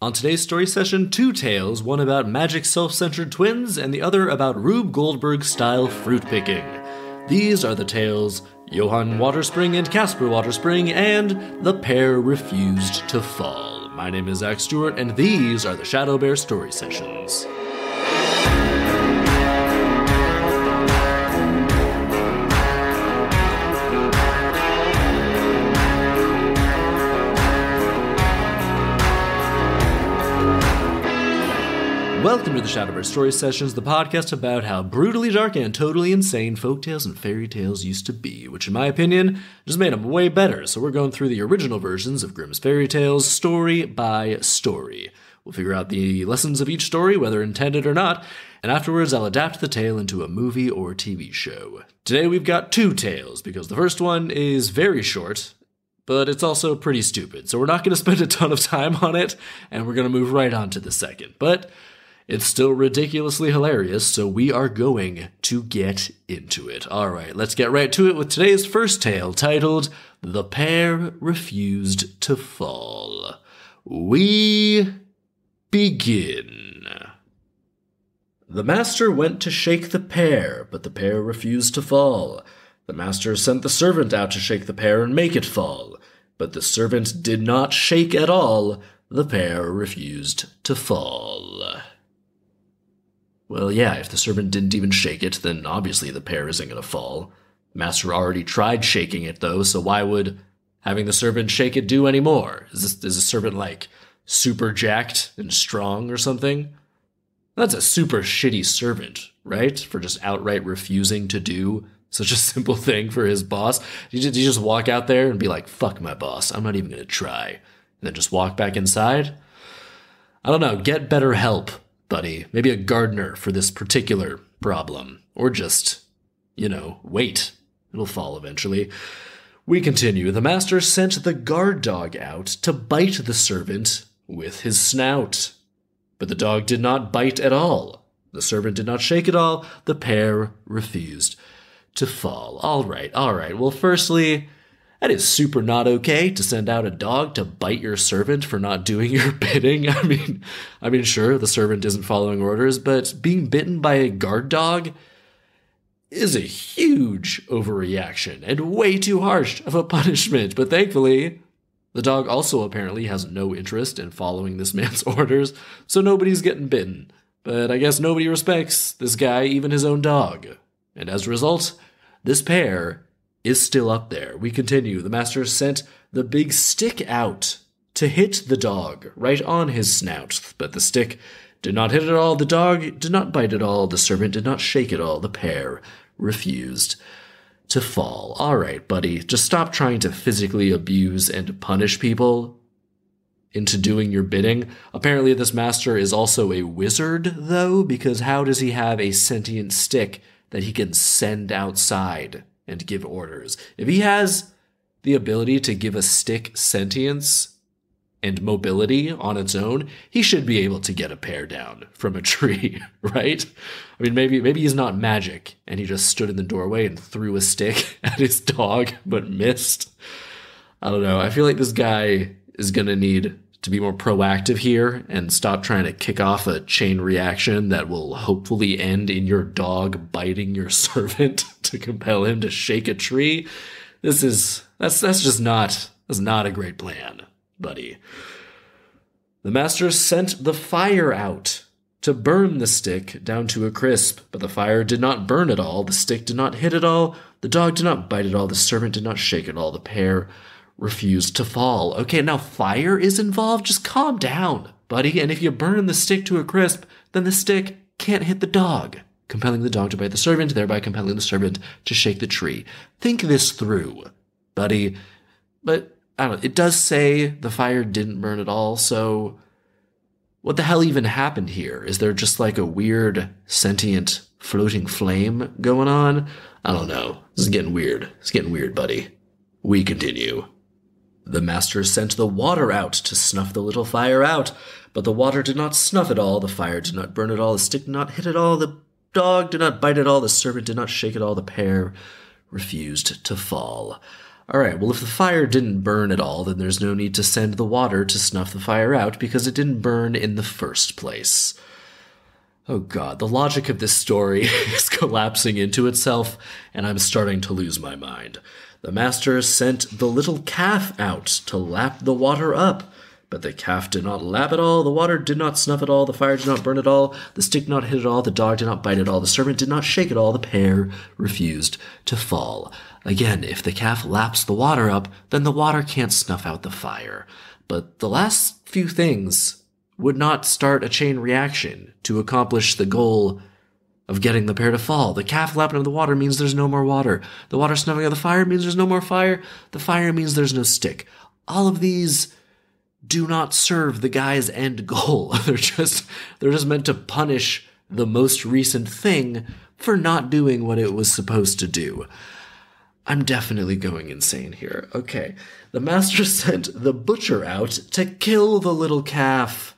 On today's story session, two tales one about magic self centered twins, and the other about Rube Goldberg style fruit picking. These are the tales Johann Waterspring and Caspar Waterspring, and The Pear Refused to Fall. My name is Zach Stewart, and these are the Shadow Bear Story Sessions. Welcome to the ShadowBear Story Sessions, the podcast about how brutally dark and totally insane folktales and fairy tales used to be, which, in my opinion, just made them way better. So we're going through the original versions of Grimm's fairy tales, story by story. We'll figure out the lessons of each story, whether intended or not, and afterwards I'll adapt the tale into a movie or TV show. Today we've got two tales, because the first one is very short, but it's also pretty stupid. So we're not going to spend a ton of time on it, and we're going to move right on to the second. But it's still ridiculously hilarious, so we are going to get into it. All right, let's get right to it with today's first tale titled The Pear Refused to Fall. We begin. The master went to shake the pear, but the pear refused to fall. The master sent the servant out to shake the pear and make it fall, but the servant did not shake at all. The pear refused to fall. Well, yeah, if the servant didn't even shake it, then obviously the pear isn't going to fall. Master already tried shaking it, though, so why would having the servant shake it do any more? Is, this, is the servant, like, super jacked and strong or something? That's a super shitty servant, right? For just outright refusing to do such a simple thing for his boss. You just, you just walk out there and be like, fuck my boss, I'm not even going to try. And then just walk back inside? I don't know, get better help buddy. Maybe a gardener for this particular problem. Or just, you know, wait. It'll fall eventually. We continue. The master sent the guard dog out to bite the servant with his snout. But the dog did not bite at all. The servant did not shake at all. The pear refused to fall. All right, all right. Well, firstly, that is super not okay to send out a dog to bite your servant for not doing your bidding. I mean, I mean, sure, the servant isn't following orders, but being bitten by a guard dog is a huge overreaction and way too harsh of a punishment. But thankfully, the dog also apparently has no interest in following this man's orders, so nobody's getting bitten. But I guess nobody respects this guy, even his own dog. And as a result, this pear is still up there. We continue. The master sent the big stick out to hit the dog right on his snout, but the stick did not hit at all. The dog did not bite at all. The servant did not shake at all. The pear refused to fall. All right, buddy, just stop trying to physically abuse and punish people into doing your bidding. Apparently, this master is also a wizard, though, because how does he have a sentient stick that he can send outside and give orders. If he has the ability to give a stick sentience and mobility on its own, he should be able to get a pear down from a tree, right? I mean, maybe maybe he's not magic and he just stood in the doorway and threw a stick at his dog but missed. I don't know. I feel like this guy is going to need to be more proactive here and stop trying to kick off a chain reaction that will hopefully end in your dog biting your servant to compel him to shake a tree. This is that's that's just not that's not a great plan, buddy. The master sent the fire out to burn the stick down to a crisp, but the fire did not burn at all, the stick did not hit at all, the dog did not bite at all, the servant did not shake at all, the pear refused to fall. Okay, now fire is involved. Just calm down, buddy. And if you burn the stick to a crisp, then the stick can't hit the dog, compelling the dog to bite the servant, thereby compelling the servant to shake the tree. Think this through, buddy. But I don't know. It does say the fire didn't burn at all, so what the hell even happened here? Is there just like a weird sentient floating flame going on? I don't know. This is getting weird. It's getting weird, buddy. We continue. The master sent the water out to snuff the little fire out, but the water did not snuff at all, the fire did not burn at all, the stick did not hit at all, the dog did not bite at all, the servant did not shake at all, the pear refused to fall. All right, well, if the fire didn't burn at all, then there's no need to send the water to snuff the fire out because it didn't burn in the first place. Oh god, the logic of this story is collapsing into itself, and I'm starting to lose my mind. The master sent the little calf out to lap the water up. But the calf did not lap at all, the water did not snuff at all, the fire did not burn at all, the stick did not hit at all, the dog did not bite at all, the servant did not shake at all, the pear refused to fall. Again, if the calf laps the water up, then the water can't snuff out the fire. But the last few things would not start a chain reaction to accomplish the goal of getting the pear to fall. The calf lapping of the water means there's no more water. The water snuffing out the fire means there's no more fire. The fire means there's no stick. All of these do not serve the guy's end goal. they're just they're just meant to punish the most recent thing for not doing what it was supposed to do. I'm definitely going insane here. Okay. The master sent the butcher out to kill the little calf.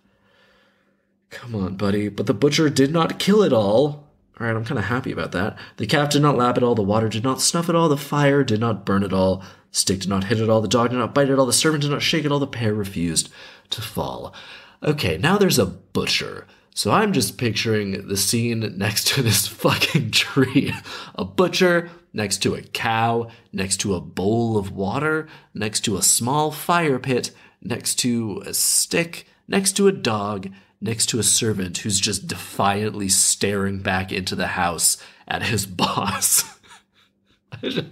Come on, buddy. But the butcher did not kill it all. All right, I'm kind of happy about that. The calf did not lap at all, the water did not snuff at all, the fire did not burn at all, stick did not hit at all, the dog did not bite at all, the servant did not shake at all, the pear refused to fall. Okay, now there's a butcher. So I'm just picturing the scene next to this fucking tree. A butcher next to a cow, next to a bowl of water, next to a small fire pit, next to a stick, next to a dog, next to a servant who's just defiantly staring back into the house at his boss. I, just,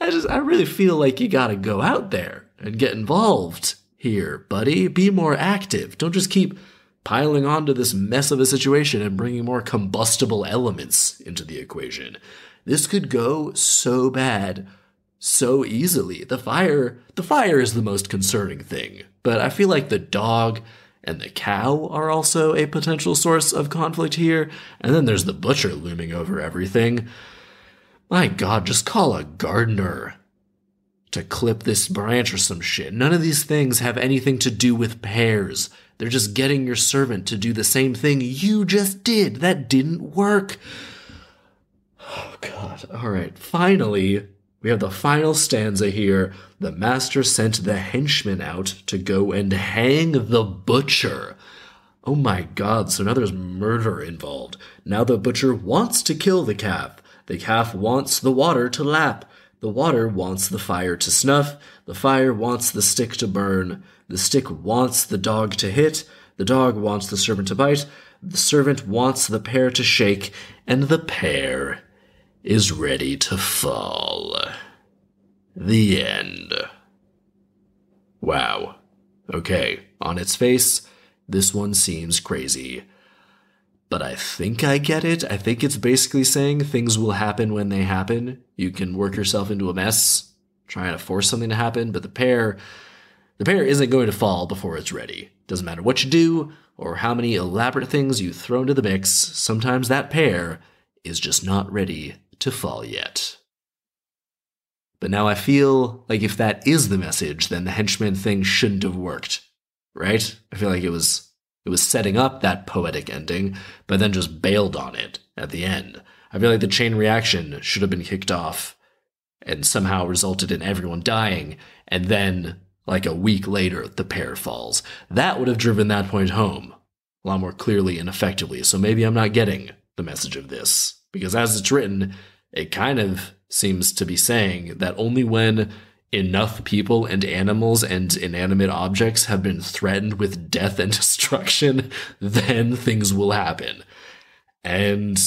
I just, I really feel like you gotta go out there and get involved here, buddy. Be more active. Don't just keep piling onto this mess of a situation and bringing more combustible elements into the equation. This could go so bad so easily. The fire, the fire is the most concerning thing. But I feel like the dog and the cow are also a potential source of conflict here. And then there's the butcher looming over everything. My god, just call a gardener to clip this branch or some shit. None of these things have anything to do with pears. They're just getting your servant to do the same thing you just did. That didn't work. Oh, God. All right. Finally, we have the final stanza here. The master sent the henchman out to go and hang the butcher. Oh my god, so now there's murder involved. Now the butcher wants to kill the calf. The calf wants the water to lap. The water wants the fire to snuff. The fire wants the stick to burn. The stick wants the dog to hit. The dog wants the servant to bite. The servant wants the pear to shake. And the pear is ready to fall. The end. Wow. Okay, on its face, this one seems crazy. But I think I get it. I think it's basically saying things will happen when they happen. You can work yourself into a mess trying to force something to happen, but the pear the pear isn't going to fall before it's ready. Doesn't matter what you do or how many elaborate things you throw into the mix, sometimes that pear is just not ready to fall yet. But now I feel like if that is the message, then the henchman thing shouldn't have worked. Right? I feel like it was it was setting up that poetic ending, but then just bailed on it at the end. I feel like the chain reaction should have been kicked off and somehow resulted in everyone dying, and then, like a week later, the pear falls. That would have driven that point home a lot more clearly and effectively. So maybe I'm not getting the message of this because as it's written, it kind of seems to be saying that only when enough people and animals and inanimate objects have been threatened with death and destruction, then things will happen. And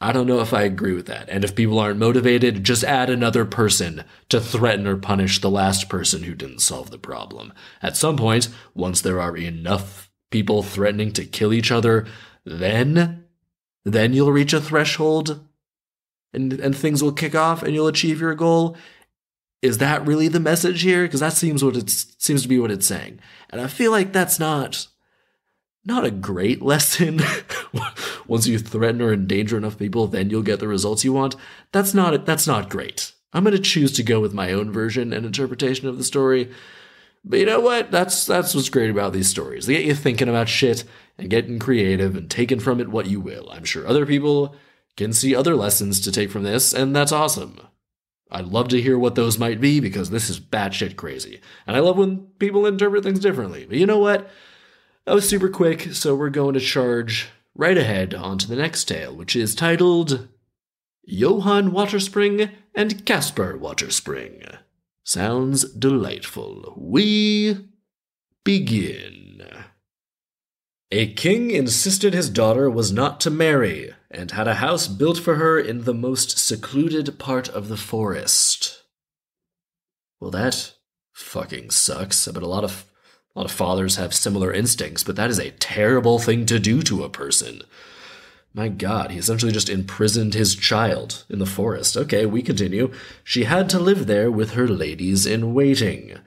I don't know if I agree with that. And if people aren't motivated, just add another person to threaten or punish the last person who didn't solve the problem. At some point, once there are enough people threatening to kill each other, then then you'll reach a threshold and and things will kick off and you'll achieve your goal. Is that really the message here? Because that seems what it seems to be what it's saying, and I feel like that's not not a great lesson. Once you threaten or endanger enough people, then you'll get the results you want. That's not that's not great. I'm going to choose to go with my own version and interpretation of the story. But you know what? That's that's what's great about these stories. They get you thinking about shit and getting creative and taking from it what you will. I'm sure other people can see other lessons to take from this, and that's awesome. I'd love to hear what those might be because this is batshit crazy. And I love when people interpret things differently. But you know what? That was super quick, so we're going to charge right ahead onto the next tale, which is titled Johann Waterspring and Caspar Waterspring. Sounds delightful. We begin. A king insisted his daughter was not to marry, and had a house built for her in the most secluded part of the forest. Well, that fucking sucks. I bet a lot of a lot of fathers have similar instincts, but that is a terrible thing to do to a person. My god, he essentially just imprisoned his child in the forest. Okay, we continue. She had to live there with her ladies in waiting,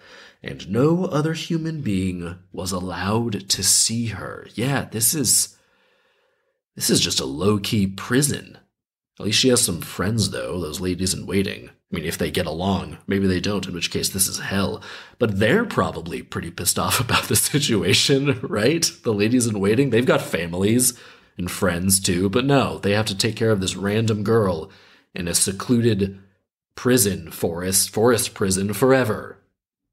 and no other human being was allowed to see her. Yeah, this is. This is just a low key prison. At least she has some friends, though, those ladies in waiting. I mean, if they get along, maybe they don't, in which case this is hell. But they're probably pretty pissed off about the situation, right? The ladies in waiting, they've got families and friends too, but no, they have to take care of this random girl in a secluded prison, forest, forest prison forever.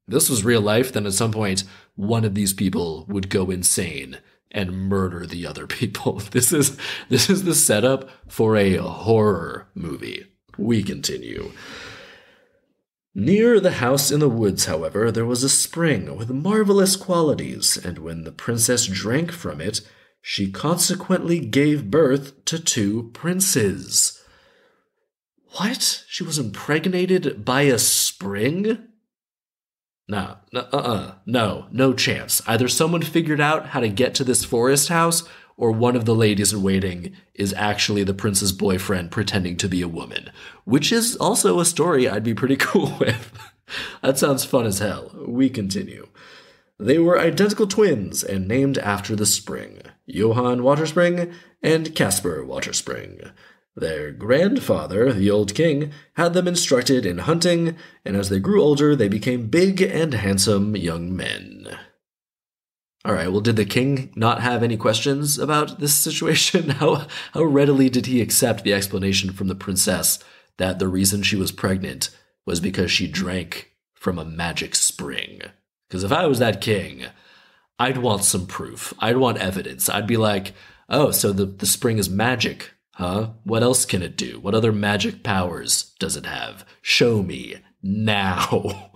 If this was real life, then at some point, one of these people would go insane and murder the other people. This is this is the setup for a horror movie. We continue. Near the house in the woods, however, there was a spring with marvelous qualities, and when the princess drank from it, she consequently gave birth to two princes. What? She was impregnated by a spring? No, no, uh-uh, no, no chance. Either someone figured out how to get to this forest house, or one of the ladies in waiting is actually the prince's boyfriend pretending to be a woman, which is also a story I'd be pretty cool with. that sounds fun as hell. We continue. They were identical twins and named after the spring Johann Waterspring and Caspar Waterspring. Their grandfather, the old king, had them instructed in hunting, and as they grew older, they became big and handsome young men. All right, well, did the king not have any questions about this situation? How, how readily did he accept the explanation from the princess that the reason she was pregnant was because she drank from a magic spring? Because if I was that king, I'd want some proof. I'd want evidence. I'd be like, oh, so the, the spring is magic, huh? What else can it do? What other magic powers does it have? Show me now.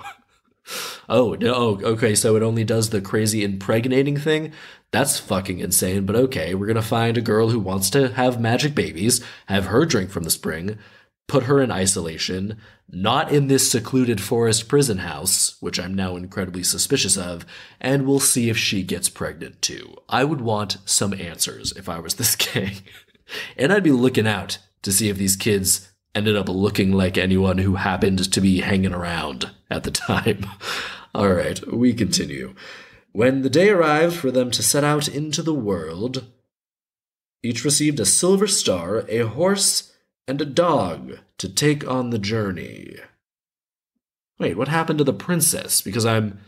oh, no, oh, okay, so it only does the crazy impregnating thing? That's fucking insane, but okay, we're gonna find a girl who wants to have magic babies, have her drink from the spring, put her in isolation, not in this secluded forest prison house, which I'm now incredibly suspicious of, and we'll see if she gets pregnant too. I would want some answers if I was this king. And I'd be looking out to see if these kids ended up looking like anyone who happened to be hanging around at the time. All right, we continue. When the day arrived for them to set out into the world, each received a silver star, a horse, and a dog to take on the journey. Wait, what happened to the princess? Because I'm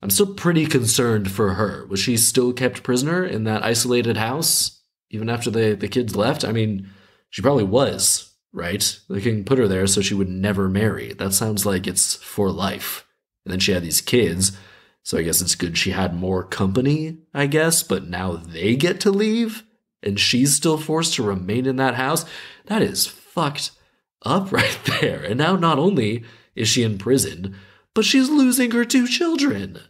I'm still pretty concerned for her. Was she still kept prisoner in that isolated house even after the, the kids left? I mean, she probably was, right? The king put her there so she would never marry. That sounds like it's for life. And then she had these kids, so I guess it's good she had more company, I guess, but now they get to leave? and she's still forced to remain in that house, that is fucked up right there. And now not only is she in prison, but she's losing her two children.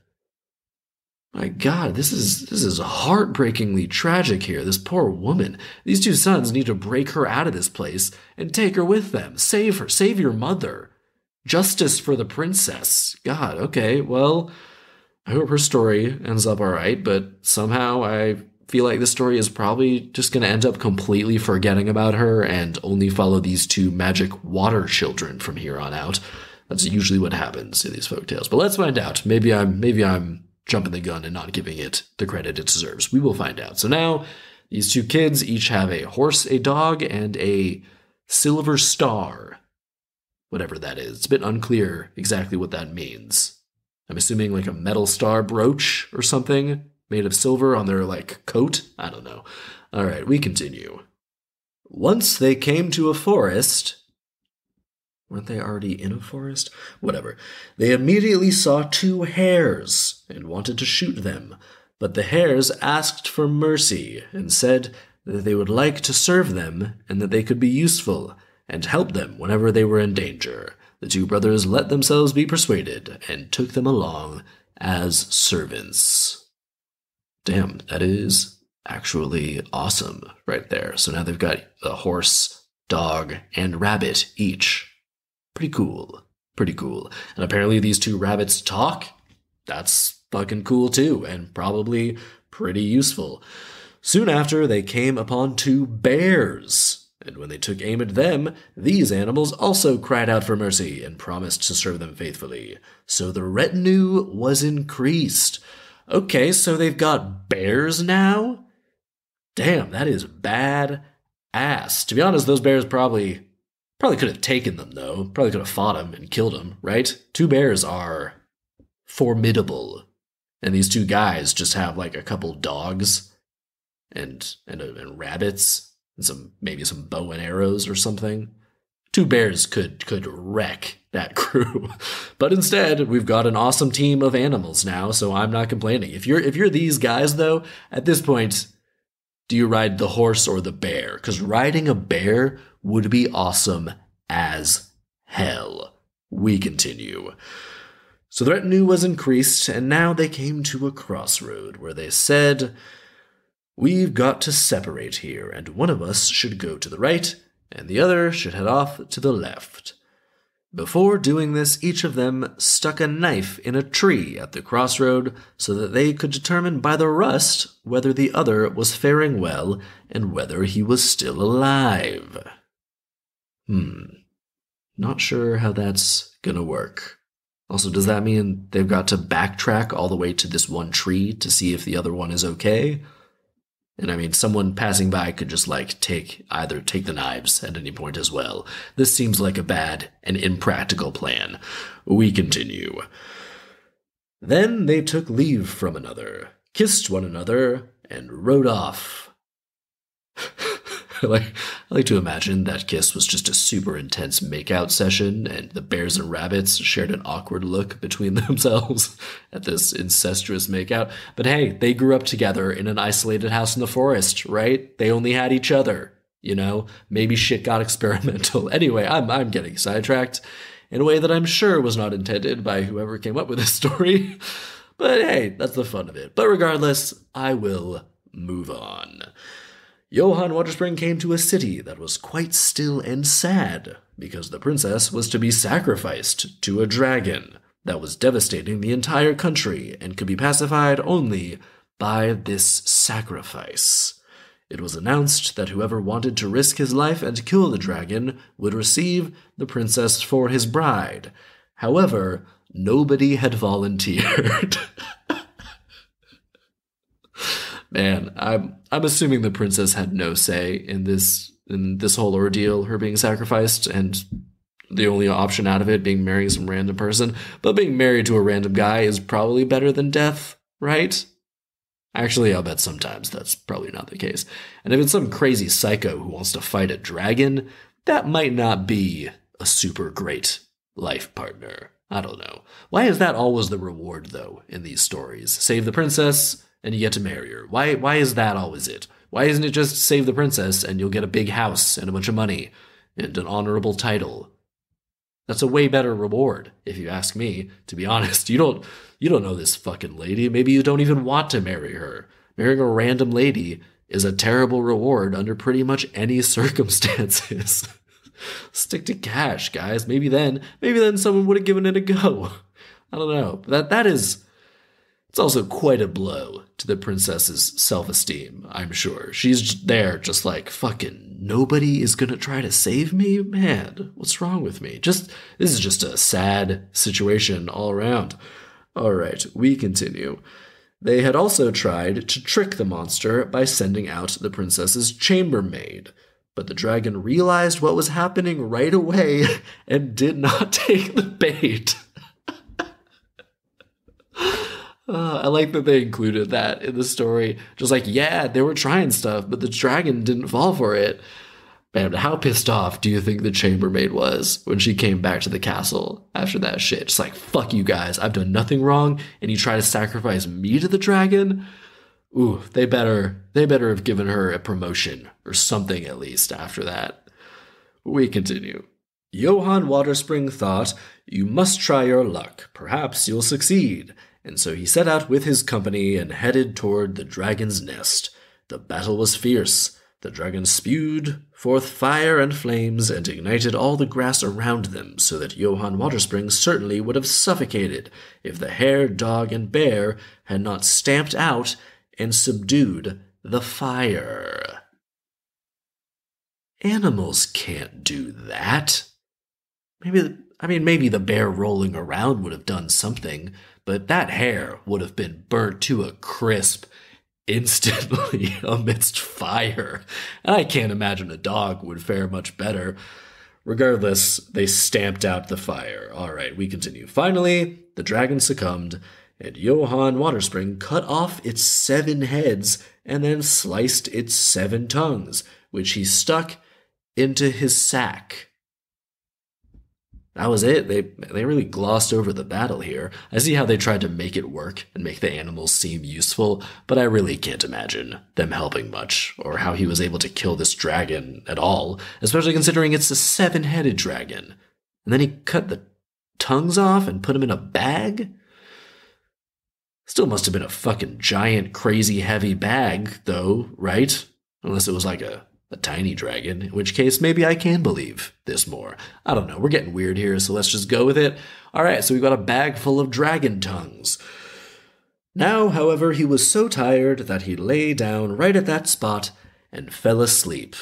My God, this is this is heartbreakingly tragic here. This poor woman. These two sons need to break her out of this place and take her with them. Save her. Save your mother. Justice for the princess. God, okay, well, I hope her story ends up all right, but somehow I feel like the story is probably just going to end up completely forgetting about her and only follow these two magic water children from here on out. That's usually what happens in these folk tales. But let's find out. Maybe I'm maybe I'm jumping the gun and not giving it the credit it deserves. We will find out. So now these two kids each have a horse, a dog, and a silver star. Whatever that is. It's a bit unclear exactly what that means. I'm assuming like a metal star brooch or something made of silver on their like coat. I don't know. All right, we continue. Once they came to a forest. Weren't they already in a forest? Whatever. They immediately saw two hares and wanted to shoot them, but the hares asked for mercy and said that they would like to serve them and that they could be useful and help them whenever they were in danger. The two brothers let themselves be persuaded and took them along as servants. Damn, that is actually awesome right there. So now they've got a horse, dog, and rabbit each. Pretty cool. Pretty cool. And apparently these two rabbits talk. That's fucking cool too, and probably pretty useful. Soon after, they came upon two bears. And when they took aim at them, these animals also cried out for mercy and promised to serve them faithfully. So the retinue was increased. Okay, so they've got bears now? Damn, that is bad ass. To be honest, those bears probably probably could have taken them though. Probably could have fought them and killed them, right? Two bears are formidable. And these two guys just have like a couple dogs and and, uh, and rabbits and some maybe some bow and arrows or something. Two bears could could wreck that crew. but instead, we've got an awesome team of animals now, so I'm not complaining. If you're if you're these guys though, at this point, do you ride the horse or the bear? Cuz riding a bear would be awesome as hell. We continue. So the retinue was increased, and now they came to a crossroad where they said, We've got to separate here, and one of us should go to the right, and the other should head off to the left. Before doing this, each of them stuck a knife in a tree at the crossroad so that they could determine by the rust whether the other was faring well and whether he was still alive. Hmm. Not sure how that's gonna work. Also, does that mean they've got to backtrack all the way to this one tree to see if the other one is okay? And I mean, someone passing by could just like take either take the knives at any point as well. This seems like a bad and impractical plan. We continue. Then they took leave from another, kissed one another, and rode off. like I like to imagine that kiss was just a super intense makeout session, and the bears and rabbits shared an awkward look between themselves at this incestuous makeout. But hey, they grew up together in an isolated house in the forest, right? They only had each other. You know, maybe shit got experimental. Anyway, I'm I'm getting sidetracked in a way that I'm sure was not intended by whoever came up with this story. But hey, that's the fun of it. But regardless, I will move on. Johann Waterspring came to a city that was quite still and sad, because the princess was to be sacrificed to a dragon that was devastating the entire country and could be pacified only by this sacrifice. It was announced that whoever wanted to risk his life and kill the dragon would receive the princess for his bride. However, nobody had volunteered. Man, I'm I'm assuming the princess had no say in this in this whole ordeal, her being sacrificed, and the only option out of it being marrying some random person. But being married to a random guy is probably better than death, right? Actually, I'll bet sometimes that's probably not the case. And if it's some crazy psycho who wants to fight a dragon, that might not be a super great life partner. I don't know. Why is that always the reward, though, in these stories? Save the princess, and you get to marry her. Why why is that always it? Why isn't it just save the princess and you'll get a big house and a bunch of money and an honorable title? That's a way better reward, if you ask me. To be honest, you don't you don't know this fucking lady. Maybe you don't even want to marry her. Marrying a random lady is a terrible reward under pretty much any circumstances. Stick to cash, guys. Maybe then, maybe then someone would have given it a go. I don't know. That that is it's also quite a blow to the princess's self esteem, I'm sure. She's there just like, fucking, nobody is gonna try to save me? Man, what's wrong with me? Just, this is just a sad situation all around. All right, we continue. They had also tried to trick the monster by sending out the princess's chambermaid, but the dragon realized what was happening right away and did not take the bait. Uh, I like that they included that in the story. Just like, yeah, they were trying stuff, but the dragon didn't fall for it. Man, how pissed off do you think the chambermaid was when she came back to the castle after that shit? Just like, fuck you guys, I've done nothing wrong, and you try to sacrifice me to the dragon? Ooh, they better they better have given her a promotion or something at least after that. We continue. Johann Waterspring thought, You must try your luck. Perhaps you'll succeed. And so he set out with his company and headed toward the dragon's nest. The battle was fierce. The dragon spewed forth fire and flames and ignited all the grass around them, so that Johann Waterspring certainly would have suffocated if the hare, dog, and bear had not stamped out and subdued the fire. Animals can't do that. Maybe, I mean, maybe the bear rolling around would have done something, but that hare would have been burnt to a crisp instantly amidst fire. And I can't imagine a dog would fare much better. Regardless, they stamped out the fire. All right, we continue. Finally, the dragon succumbed, and Johann Waterspring cut off its seven heads and then sliced its seven tongues, which he stuck into his sack that was it. They they really glossed over the battle here. I see how they tried to make it work and make the animals seem useful, but I really can't imagine them helping much or how he was able to kill this dragon at all, especially considering it's a seven-headed dragon. And then he cut the tongues off and put them in a bag? Still must have been a fucking giant, crazy heavy bag, though, right? Unless it was like a a tiny dragon, in which case maybe I can believe this more. I don't know, we're getting weird here, so let's just go with it. Alright, so we've got a bag full of dragon tongues. Now, however, he was so tired that he lay down right at that spot and fell asleep.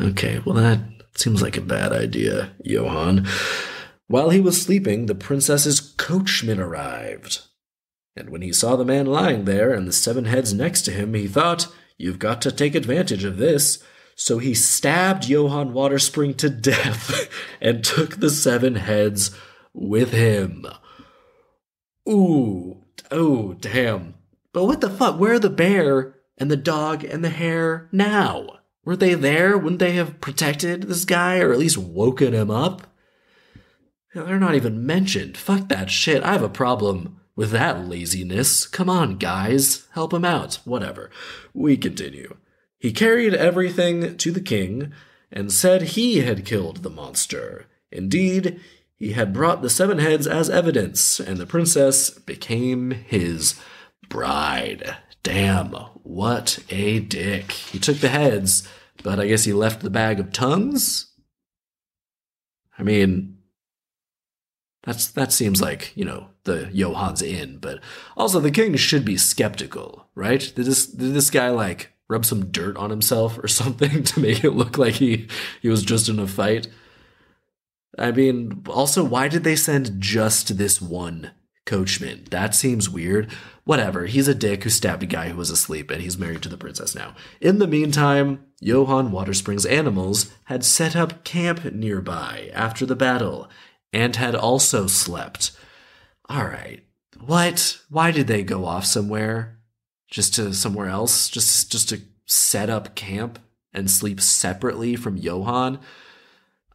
Okay, well, that seems like a bad idea, Johann. While he was sleeping, the princess's coachman arrived. And when he saw the man lying there and the seven heads next to him, he thought, You've got to take advantage of this. So he stabbed Johann Waterspring to death and took the seven heads with him. Ooh, oh, damn. But what the fuck? Where are the bear and the dog and the hare now? Were they there? Wouldn't they have protected this guy or at least woken him up? They're not even mentioned. Fuck that shit. I have a problem with that laziness, come on, guys, help him out. Whatever. We continue. He carried everything to the king and said he had killed the monster. Indeed, he had brought the seven heads as evidence, and the princess became his bride. Damn, what a dick. He took the heads, but I guess he left the bag of tongues? I mean, that's that seems like you know the Johann's in, but also the king should be skeptical, right? Did this did this guy like rub some dirt on himself or something to make it look like he he was just in a fight? I mean, also, why did they send just this one coachman? That seems weird. Whatever, he's a dick who stabbed a guy who was asleep, and he's married to the princess now. In the meantime, Johann Waterspring's animals had set up camp nearby after the battle, and had also slept. All right. What? Why did they go off somewhere? Just to somewhere else? Just just to set up camp and sleep separately from Johann?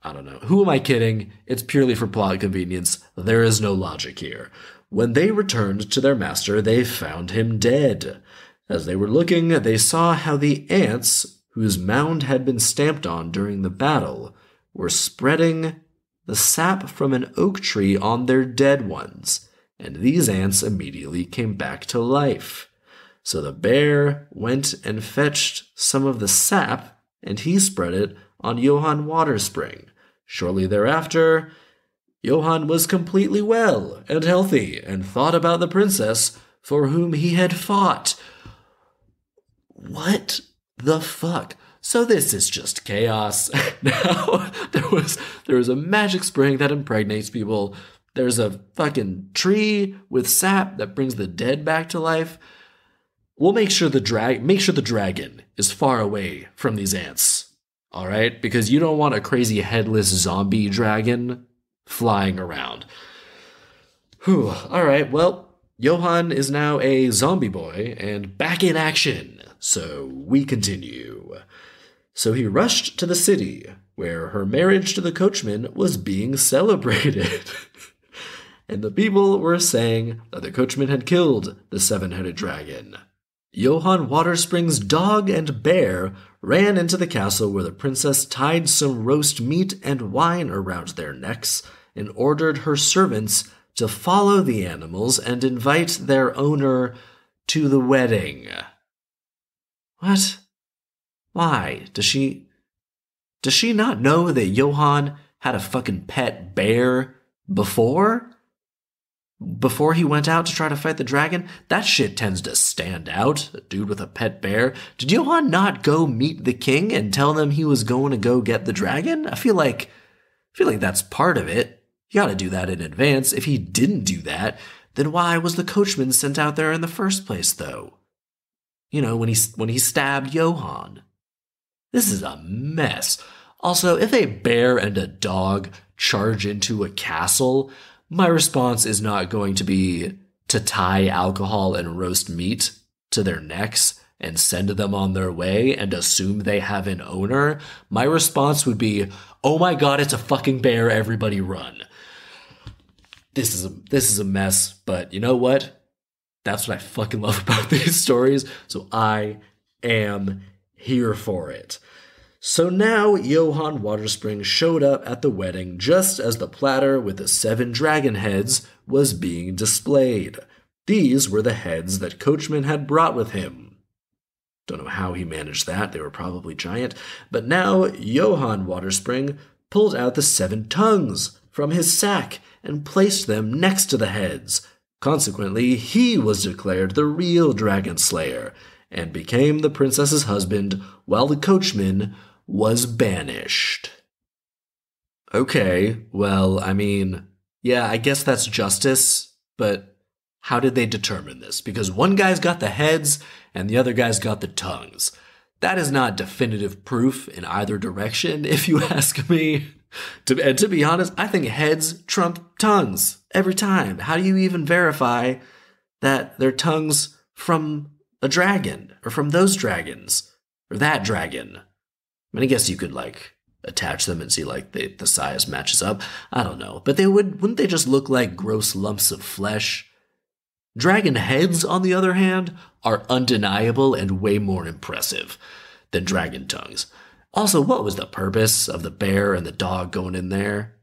I don't know. Who am I kidding? It's purely for plot convenience. There is no logic here. When they returned to their master, they found him dead. As they were looking, they saw how the ants, whose mound had been stamped on during the battle, were spreading the sap from an oak tree on their dead ones, and these ants immediately came back to life. So the bear went and fetched some of the sap, and he spread it on Johann Waterspring. Shortly thereafter, Johann was completely well and healthy, and thought about the princess for whom he had fought. What the fuck? So this is just chaos. now there was there was a magic spring that impregnates people. There's a fucking tree with sap that brings the dead back to life. We'll make sure the drag make sure the dragon is far away from these ants. All right? Because you don't want a crazy headless zombie dragon flying around. Whew. All right. Well, Johann is now a zombie boy and back in action. So we continue. So he rushed to the city, where her marriage to the coachman was being celebrated. and the people were saying that the coachman had killed the seven headed dragon. Johann Waterspring's dog and bear ran into the castle where the princess tied some roast meat and wine around their necks and ordered her servants to follow the animals and invite their owner to the wedding. What? Why? Does she. Does she not know that Johann had a fucking pet bear before? Before he went out to try to fight the dragon? That shit tends to stand out. A dude with a pet bear. Did Johann not go meet the king and tell them he was going to go get the dragon? I feel like. I feel like that's part of it. You gotta do that in advance. If he didn't do that, then why was the coachman sent out there in the first place, though? You know, when he, when he stabbed Johann. This is a mess. Also, if a bear and a dog charge into a castle, my response is not going to be to tie alcohol and roast meat to their necks and send them on their way and assume they have an owner. My response would be, "Oh my god, it's a fucking bear, everybody run." This is a this is a mess, but you know what? That's what I fucking love about these stories. So I am here for it. So now Johann Waterspring showed up at the wedding just as the platter with the seven dragon heads was being displayed. These were the heads that Coachman had brought with him. Don't know how he managed that, they were probably giant. But now Johann Waterspring pulled out the seven tongues from his sack and placed them next to the heads. Consequently, he was declared the real dragon slayer and became the princess's husband while the coachman was banished. Okay, well, I mean, yeah, I guess that's justice, but how did they determine this? Because one guy's got the heads and the other guy's got the tongues. That is not definitive proof in either direction, if you ask me. And to be honest, I think heads trump tongues every time. How do you even verify that they're tongues from a dragon or from those dragons or that dragon? I mean, I guess you could like attach them and see like the, the size matches up. I don't know. But they would wouldn't they just look like gross lumps of flesh? Dragon heads, on the other hand, are undeniable and way more impressive than dragon tongues. Also, what was the purpose of the bear and the dog going in there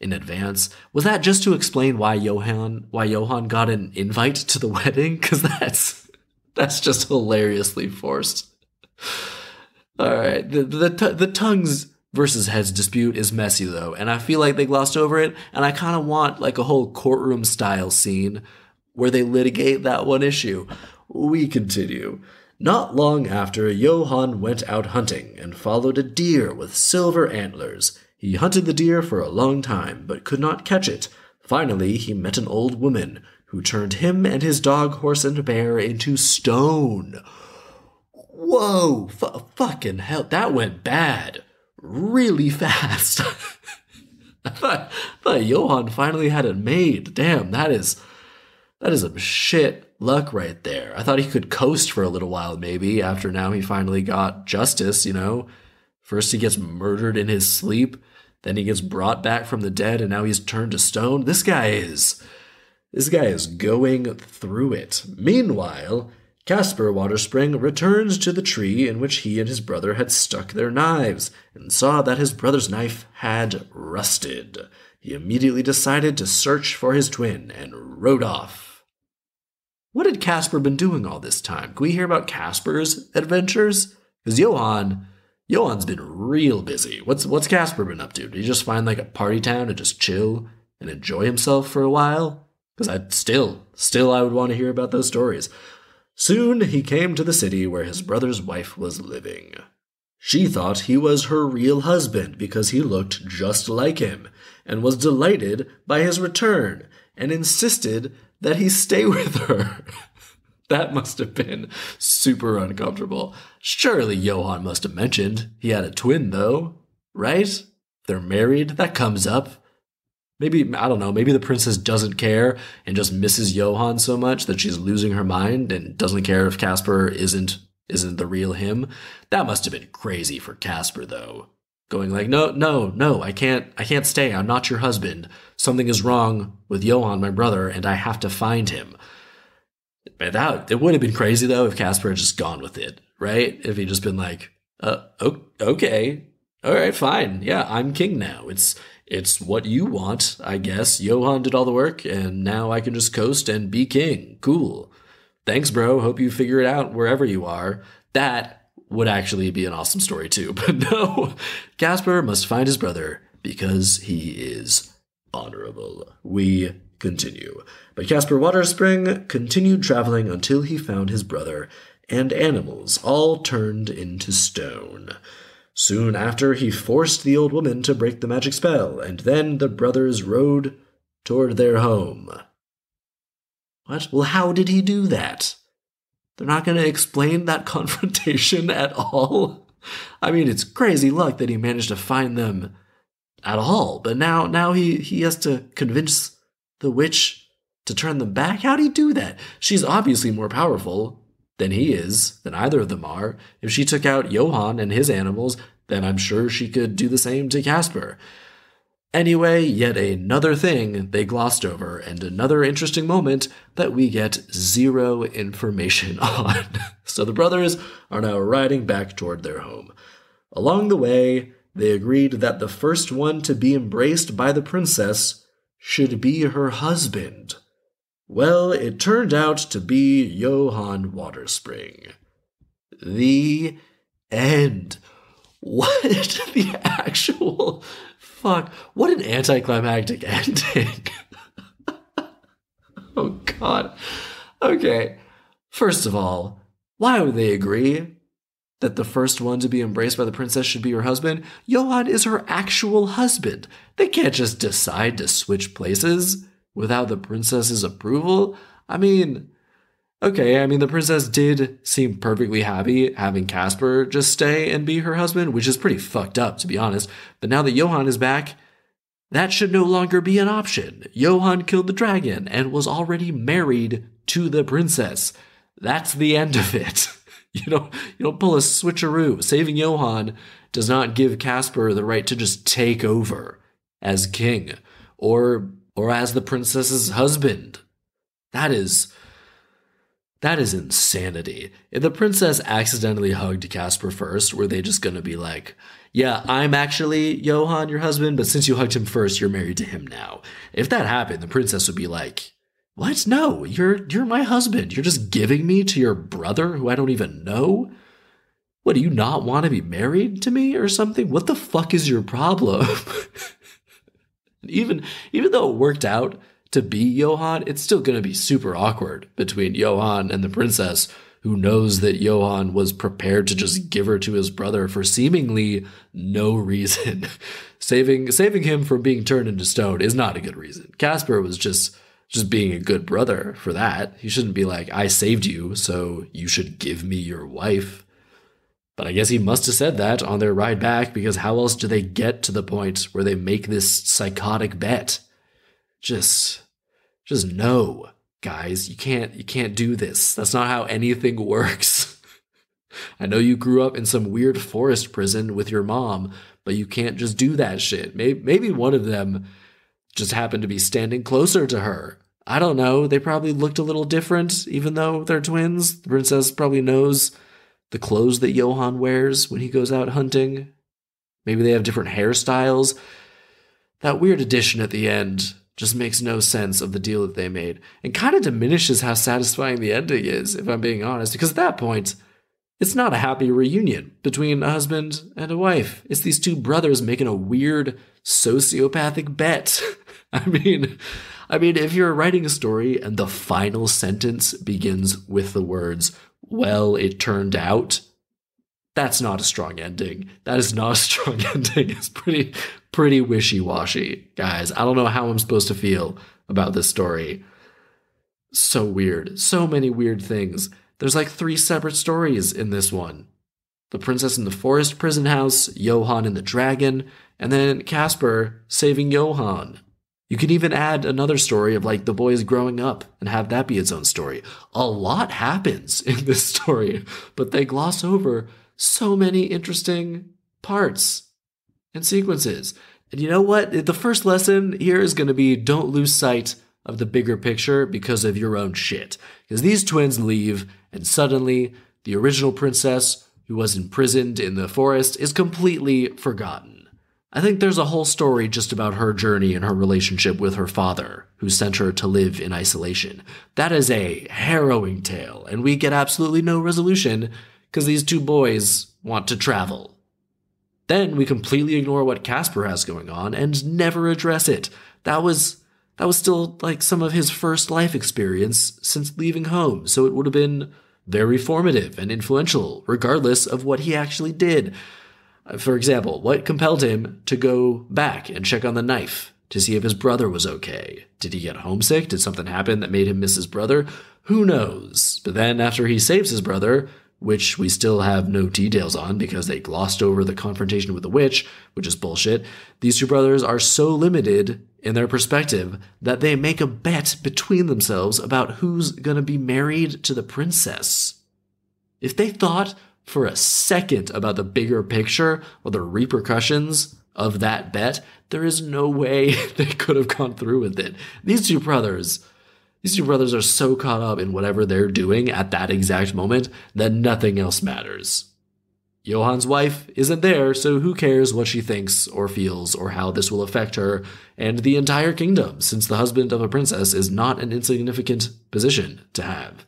in advance? Was that just to explain why Johann why Johann got an invite to the wedding? Because that's that's just hilariously forced. All right, the the the tongues versus heads dispute is messy though, and I feel like they glossed over it. And I kind of want like a whole courtroom style scene where they litigate that one issue. We continue. Not long after, Johann went out hunting and followed a deer with silver antlers. He hunted the deer for a long time, but could not catch it. Finally, he met an old woman who turned him and his dog, horse, and bear into stone. Whoa, f- fucking hell, that went bad really fast. I thought, thought Johann finally had it made. Damn, that is that is some shit luck right there. I thought he could coast for a little while, maybe, after now he finally got justice, you know. First he gets murdered in his sleep, then he gets brought back from the dead, and now he's turned to stone. This guy is this guy is going through it. Meanwhile, Caspar Waterspring returns to the tree in which he and his brother had stuck their knives, and saw that his brother's knife had rusted. He immediately decided to search for his twin and rode off. What had Caspar been doing all this time? Can we hear about Caspar's adventures? Because Johann, Johann's been real busy. What's what's Caspar been up to? Did he just find like a party town and just chill and enjoy himself for a while? Because I still, still, I would want to hear about those stories. Soon he came to the city where his brother's wife was living. She thought he was her real husband because he looked just like him, and was delighted by his return, and insisted that he stay with her. that must have been super uncomfortable. Surely Johann must have mentioned he had a twin, though, right? They're married, that comes up. Maybe, I don't know, maybe the princess doesn't care and just misses Johann so much that she's losing her mind and doesn't care if Caspar isn't isn't the real him. That must have been crazy for Caspar though. Going like, "No, no, no, I can't I can't stay. I'm not your husband. Something is wrong with Johann, my brother, and I have to find him." But that it would have been crazy though if Caspar had just gone with it, right? If he'd just been like, uh, okay, all right, fine, yeah, I'm king now. It's it's what you want, I guess. Johann did all the work, and now I can just coast and be king. Cool. Thanks, bro. Hope you figure it out wherever you are. That would actually be an awesome story, too. But no, Caspar must find his brother because he is honorable. We continue. But Caspar Waterspring continued traveling until he found his brother and animals all turned into stone. Soon after, he forced the old woman to break the magic spell, and then the brothers rode toward their home. What? Well, how did he do that? They're not going to explain that confrontation at all? I mean, it's crazy luck that he managed to find them at all, but now now he, he has to convince the witch to turn them back? How'd he do that? She's obviously more powerful than he is, than either of them are. If she took out Johann and his animals, then I'm sure she could do the same to Caspar. Anyway, yet another thing they glossed over, and another interesting moment that we get zero information on. so the brothers are now riding back toward their home. Along the way, they agreed that the first one to be embraced by the princess should be her husband. Well, it turned out to be Johann Waterspring. The end. What the actual fuck? What an anticlimactic ending. oh god. Okay. First of all, why would they agree that the first one to be embraced by the princess should be her husband? Johann is her actual husband. They can't just decide to switch places without the princess's approval? I mean, okay, I mean, the princess did seem perfectly happy having Caspar just stay and be her husband, which is pretty fucked up, to be honest. But now that Johann is back, that should no longer be an option. Johann killed the dragon and was already married to the princess. That's the end of it. You don't you don't pull a switcheroo. Saving Johann does not give Caspar the right to just take over as king or or as the princess's husband. That is. That is insanity. If the princess accidentally hugged Caspar first, were they just gonna be like, yeah, I'm actually Johann, your husband, but since you hugged him first, you're married to him now. If that happened, the princess would be like, what? No, you're you're my husband. You're just giving me to your brother who I don't even know? What do you not want to be married to me or something? What the fuck is your problem? even even though it worked out to be Johann, it's still going to be super awkward between Johann and the princess, who knows that Johann was prepared to just give her to his brother for seemingly no reason. saving saving him from being turned into stone is not a good reason. Caspar was just just being a good brother for that. He shouldn't be like, I saved you, so you should give me your wife. But I guess he must have said that on their ride back because how else do they get to the point where they make this psychotic bet? Just just no, guys, you can't you can't do this. That's not how anything works. I know you grew up in some weird forest prison with your mom, but you can't just do that shit. Maybe, maybe one of them just happened to be standing closer to her. I don't know. They probably looked a little different, even though they're twins. The princess probably knows the clothes that Johann wears when he goes out hunting. Maybe they have different hairstyles. That weird addition at the end just makes no sense of the deal that they made and kind of diminishes how satisfying the ending is, if I'm being honest, because at that point, it's not a happy reunion between a husband and a wife. It's these two brothers making a weird sociopathic bet. I mean, I mean, if you're writing a story and the final sentence begins with the words, well, it turned out, that's not a strong ending. That is not a strong ending. It's pretty, pretty wishy washy, guys. I don't know how I'm supposed to feel about this story. So weird. So many weird things. There's like three separate stories in this one the princess in the forest prison house, Johann and the dragon, and then Caspar saving Johann. You can even add another story of like the boys growing up and have that be its own story. A lot happens in this story, but they gloss over so many interesting parts and sequences. And you know what? The first lesson here is going to be don't lose sight of the bigger picture because of your own shit. Because these twins leave, and suddenly the original princess, who was imprisoned in the forest, is completely forgotten. I think there's a whole story just about her journey and her relationship with her father, who sent her to live in isolation. That is a harrowing tale, and we get absolutely no resolution because these two boys want to travel. Then we completely ignore what Caspar has going on and never address it. That was that was still like some of his first life experience since leaving home, so it would have been very formative and influential, regardless of what he actually did. Uh, for example, what compelled him to go back and check on the knife to see if his brother was okay? Did he get homesick? Did something happen that made him miss his brother? Who knows? But then, after he saves his brother, which we still have no details on because they glossed over the confrontation with the witch, which is bullshit, these two brothers are so limited in their perspective that they make a bet between themselves about who's gonna be married to the princess. If they thought for a second about the bigger picture or the repercussions of that bet, there is no way they could have gone through with it. These two brothers, these two brothers are so caught up in whatever they're doing at that exact moment that nothing else matters. Johann's wife isn't there, so who cares what she thinks or feels or how this will affect her and the entire kingdom, since the husband of a princess is not an insignificant position to have.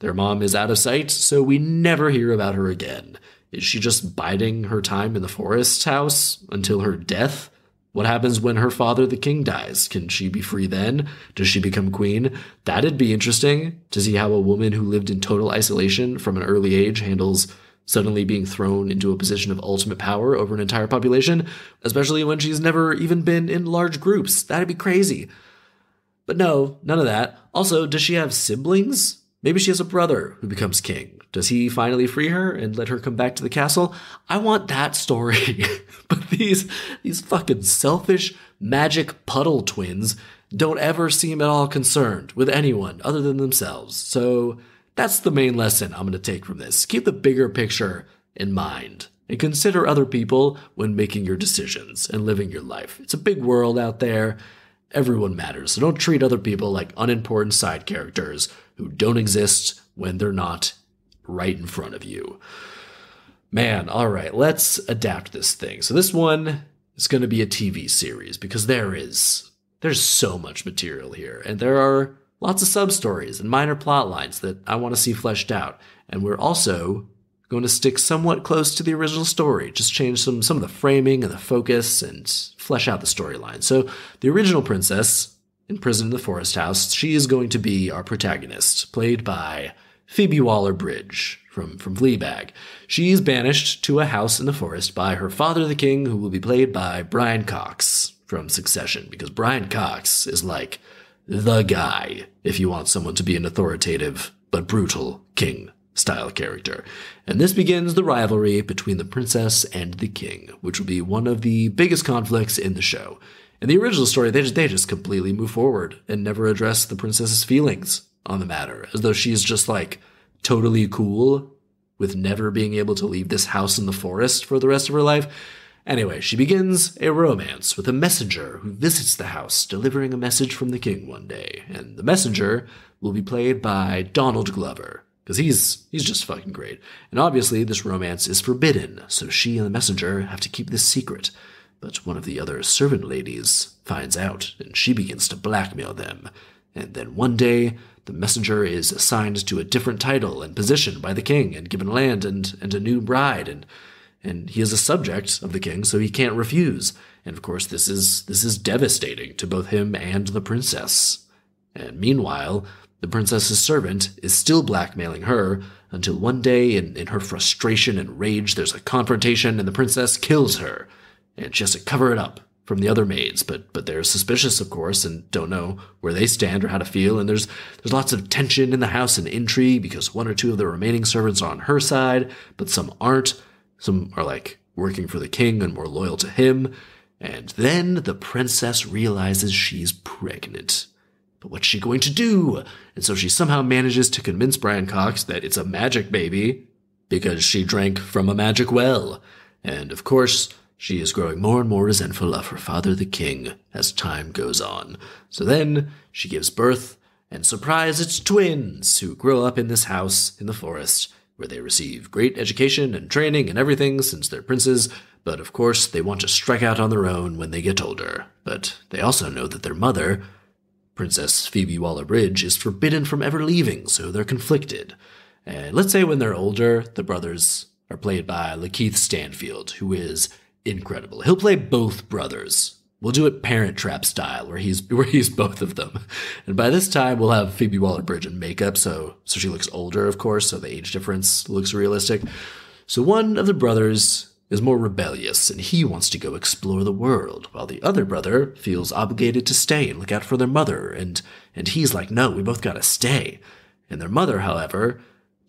Their mom is out of sight, so we never hear about her again. Is she just biding her time in the forest house until her death? What happens when her father, the king, dies? Can she be free then? Does she become queen? That'd be interesting to see how a woman who lived in total isolation from an early age handles suddenly being thrown into a position of ultimate power over an entire population, especially when she's never even been in large groups. That'd be crazy. But no, none of that. Also, does she have siblings? Maybe she has a brother who becomes king. Does he finally free her and let her come back to the castle? I want that story. but these these fucking selfish magic puddle twins don't ever seem at all concerned with anyone other than themselves. So that's the main lesson I'm going to take from this. Keep the bigger picture in mind and consider other people when making your decisions and living your life. It's a big world out there. Everyone matters. So don't treat other people like unimportant side characters who don't exist when they're not right in front of you. Man, all right, let's adapt this thing. So this one is going to be a TV series because there is there's so much material here and there are lots of sub stories and minor plot lines that I want to see fleshed out. And we're also going to stick somewhat close to the original story, just change some some of the framing and the focus and flesh out the storyline. So the original princess imprisoned in the forest house, she is going to be our protagonist, played by Phoebe Waller-Bridge from, from Fleabag. She is banished to a house in the forest by her father, the king, who will be played by Brian Cox from Succession, because Brian Cox is like the guy if you want someone to be an authoritative but brutal king style character. And this begins the rivalry between the princess and the king, which will be one of the biggest conflicts in the show. In the original story, they just, they just completely move forward and never address the princess's feelings on the matter, as though she's just like totally cool with never being able to leave this house in the forest for the rest of her life. Anyway, she begins a romance with a messenger who visits the house, delivering a message from the king one day. And the messenger will be played by Donald Glover, because he's he's just fucking great. And obviously, this romance is forbidden, so she and the messenger have to keep this secret. But one of the other servant ladies finds out, and she begins to blackmail them. And then one day, the messenger is assigned to a different title and position by the king, and given land and, and a new bride, and and he is a subject of the king, so he can't refuse. And of course, this is this is devastating to both him and the princess. And meanwhile, the princess's servant is still blackmailing her until one day, in, in her frustration and rage, there's a confrontation and the princess kills her. And she has to cover it up from the other maids, but but they're suspicious, of course, and don't know where they stand or how to feel. And there's there's lots of tension in the house and intrigue because one or two of the remaining servants are on her side, but some aren't. Some are like working for the king and more loyal to him. And then the princess realizes she's pregnant. But what's she going to do? And so she somehow manages to convince Brian Cox that it's a magic baby because she drank from a magic well. And of course, she is growing more and more resentful of her father, the king, as time goes on. So then she gives birth, and surprise, it's twins who grow up in this house in the forest, where they receive great education and training and everything since they're princes. But of course, they want to strike out on their own when they get older. But they also know that their mother, Princess Phoebe Waller-Bridge, is forbidden from ever leaving, so they're conflicted. And let's say when they're older, the brothers are played by LaKeith Stanfield, who is incredible. He'll play both brothers. We'll do it Parent Trap style, where he's where he's both of them. And by this time, we'll have Phoebe Waller-Bridge in makeup, so so she looks older, of course, so the age difference looks realistic. So one of the brothers is more rebellious, and he wants to go explore the world, while the other brother feels obligated to stay and look out for their mother, and and he's like, no, we both gotta stay. And their mother, however,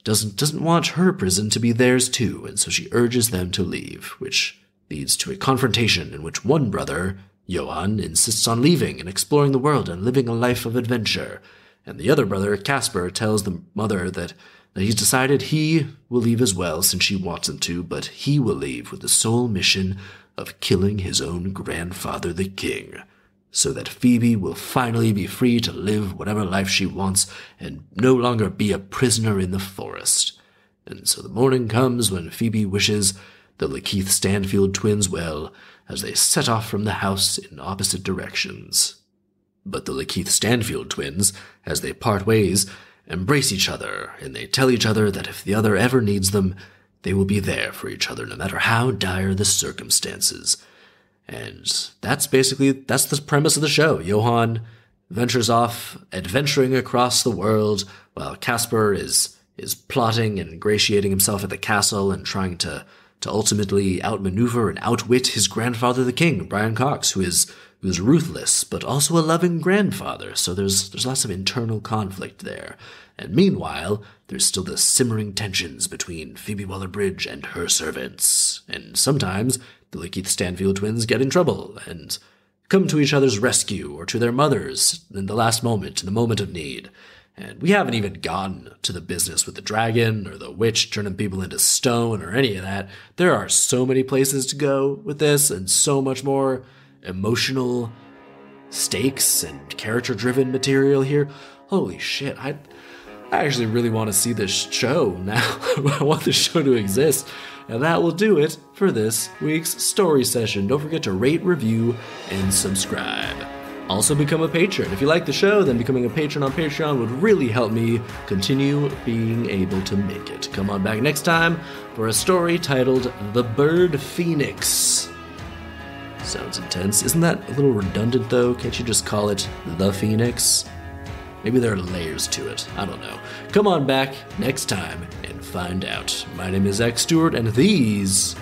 doesn't doesn't want her prison to be theirs too, and so she urges them to leave, which leads to a confrontation in which one brother, Johann, insists on leaving and exploring the world and living a life of adventure, and the other brother, Caspar, tells the mother that, that he's decided he will leave as well since she wants him to, but he will leave with the sole mission of killing his own grandfather, the king, so that Phoebe will finally be free to live whatever life she wants and no longer be a prisoner in the forest. And so the morning comes when Phoebe wishes the LaKeith Stanfield twins well as they set off from the house in opposite directions. But the LaKeith Stanfield twins, as they part ways, embrace each other, and they tell each other that if the other ever needs them, they will be there for each other no matter how dire the circumstances. And that's basically that's the premise of the show. Johann ventures off adventuring across the world while Caspar is is plotting and ingratiating himself at the castle and trying to to ultimately outmaneuver and outwit his grandfather, the king, Brian Cox, who is who is ruthless but also a loving grandfather. So there's there's lots of internal conflict there. And meanwhile, there's still the simmering tensions between Phoebe Waller-Bridge and her servants. And sometimes the LaKeith Stanfield twins get in trouble and come to each other's rescue or to their mothers in the last moment, in the moment of need. And we haven't even gotten to the business with the dragon or the witch turning people into stone or any of that. There are so many places to go with this and so much more emotional stakes and character driven material here. Holy shit, I I actually really want to see this show now. I want this show to exist. And that will do it for this week's story session. Don't forget to rate, review, and subscribe. Also, become a patron. If you like the show, then becoming a patron on Patreon would really help me continue being able to make it. Come on back next time for a story titled The Bird Phoenix. Sounds intense. Isn't that a little redundant, though? Can't you just call it The Phoenix? Maybe there are layers to it. I don't know. Come on back next time and find out. My name is Zach Stewart, and these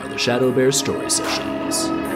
are the ShadowBear Story Sessions.